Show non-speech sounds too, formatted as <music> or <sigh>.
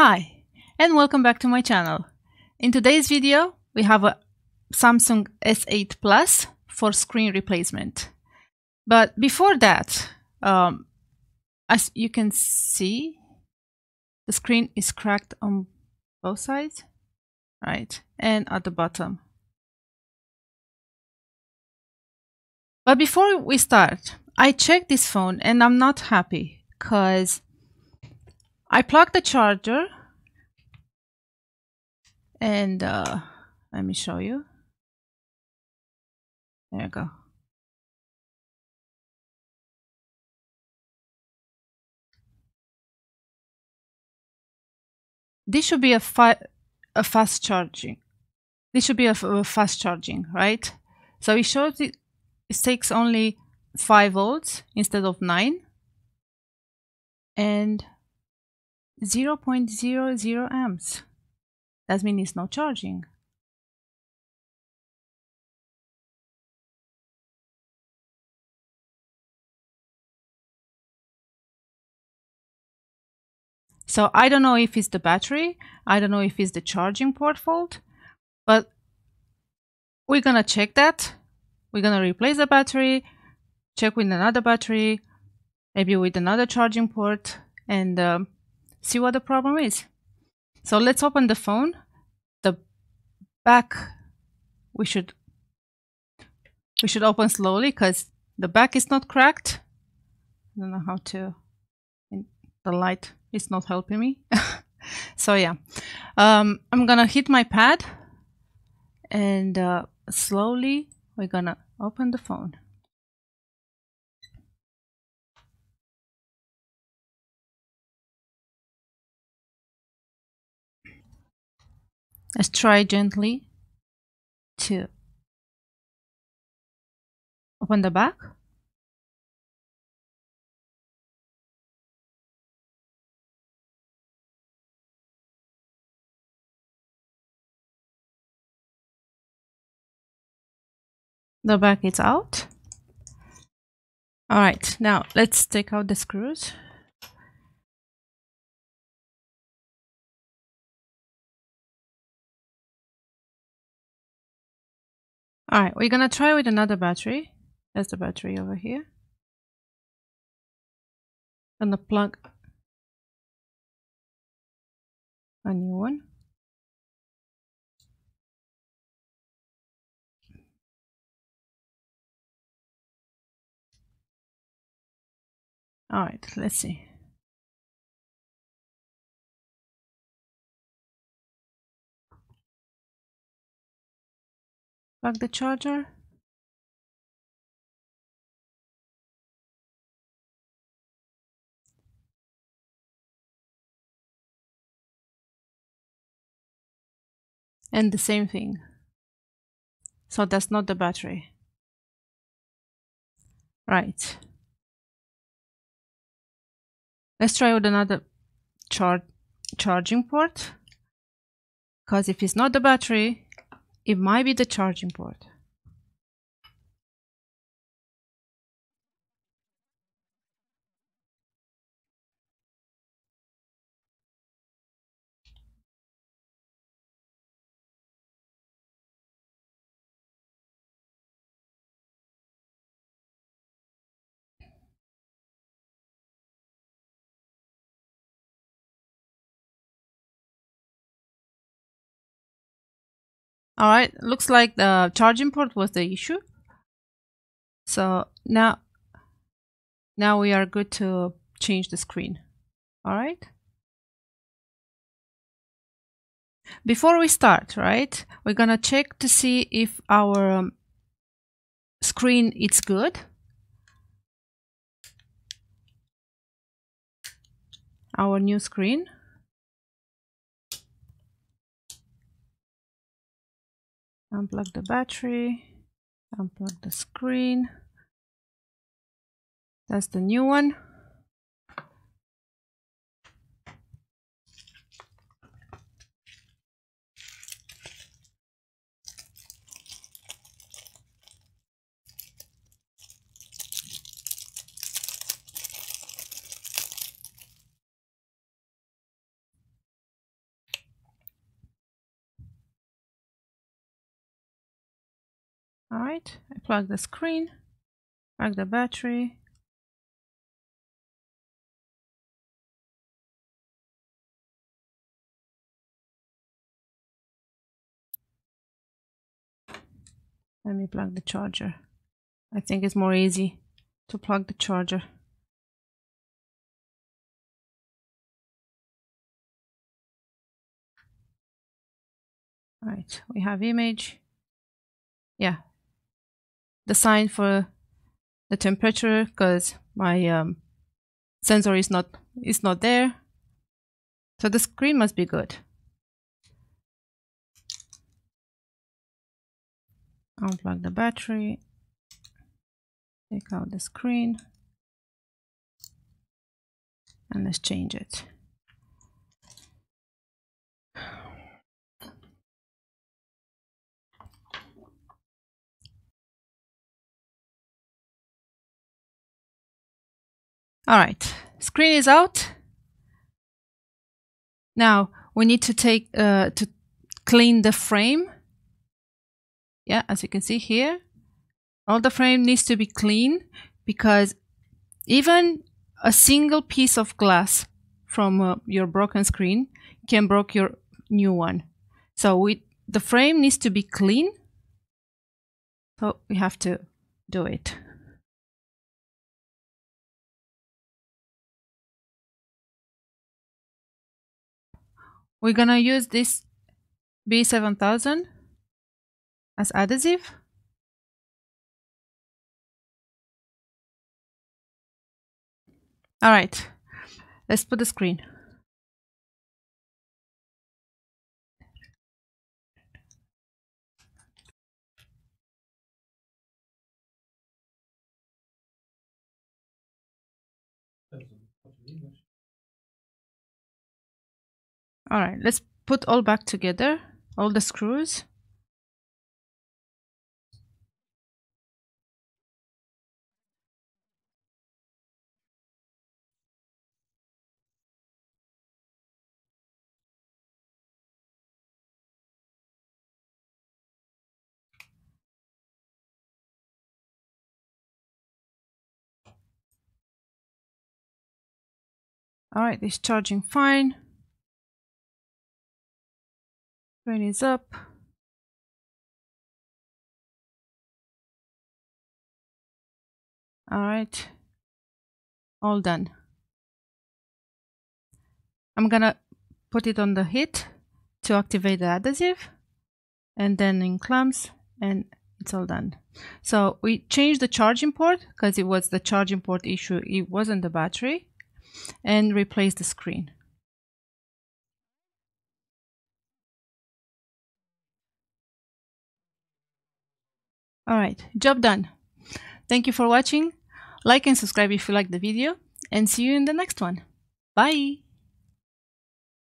Hi, and welcome back to my channel. In today's video, we have a Samsung S8 Plus for screen replacement. But before that, um, as you can see, the screen is cracked on both sides, right, and at the bottom. But before we start, I checked this phone and I'm not happy because I plug the charger and uh, let me show you. There you go. This should be a, fa a fast charging. This should be a, fast charging, right? So it shows it, it takes only 5 volts instead of 9 and 0 0.00 amps. That means it's not charging. So I don't know if it's the battery, I don't know if it's the charging port fault, but we're gonna check that. We're gonna replace the battery, check with another battery, maybe with another charging port, and uh, see what the problem is. So let's open the phone. The back we should we should open slowly because the back is not cracked. I don't know how to the light is not helping me. <laughs> so yeah, um, I'm gonna hit my pad and uh, slowly we're gonna open the phone. Let's try gently to open the back. The back is out. All right, now let's take out the screws. All right, we're gonna try with another battery. There's the battery over here. Gonna plug a new one. All right, let's see. Plug the charger. And the same thing. So that's not the battery. Right. Let's try with another char charging port. Because if it's not the battery, it might be the charging port. All right. Looks like the charging port was the issue. So now now we are good to change the screen. All right. Before we start right we're gonna check to see if our um, screen is good. Our new screen unplug the battery. Unplug the screen. That's the new one All right, I plug the screen, plug the battery. Let me plug the charger. I think it's more easy to plug the charger. All right, we have image. Yeah, the sign for the temperature because my um, sensor is not is not there. So the screen must be good. Unplug the battery. Take out the screen. And let's change it. All right, screen is out. Now we need to take uh, to clean the frame. Yeah, as you can see here, all the frame needs to be clean because even a single piece of glass from uh, your broken screen can break your new one. So we the frame needs to be clean. So we have to do it. We're gonna use this B7000 as adhesive. All right, let's put the screen. All right, let's put all back together, all the screws. All right, it's charging fine. Screen is up. All right, all done. I'm gonna put it on the heat to activate the adhesive and then in clamps and it's all done. So we changed the charging port because it was the charging port issue. It wasn't the battery and replaced the screen. Alright, job done. Thank you for watching. Like and subscribe if you like the video and see you in the next one. Bye!